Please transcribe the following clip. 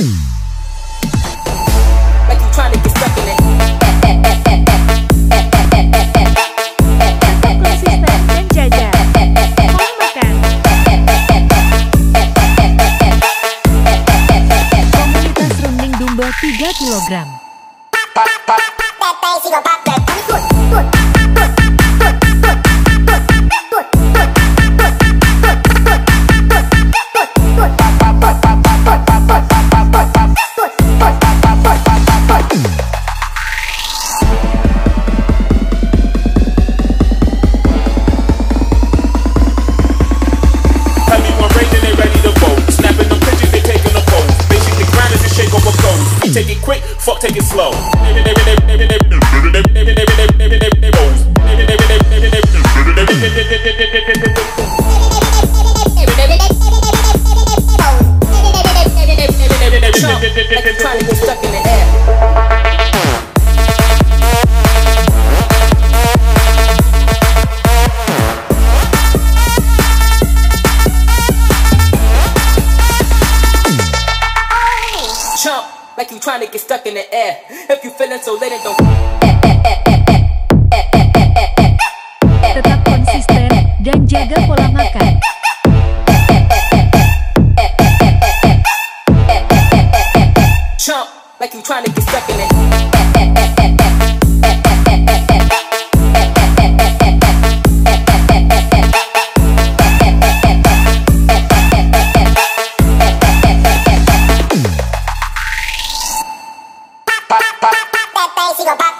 Like you trying to get stuck in it. Konsisten dan jajar. Mau makan? Komunitas runding domba 3 kg. Clothes. Take it quick, fuck, take it slow. Trying to get stuck in like you trying to get stuck in the air. If you feeling so late and don't. Tetap konsisten dan jaga pola makan. Jump like you trying to get stuck in it. psicopata.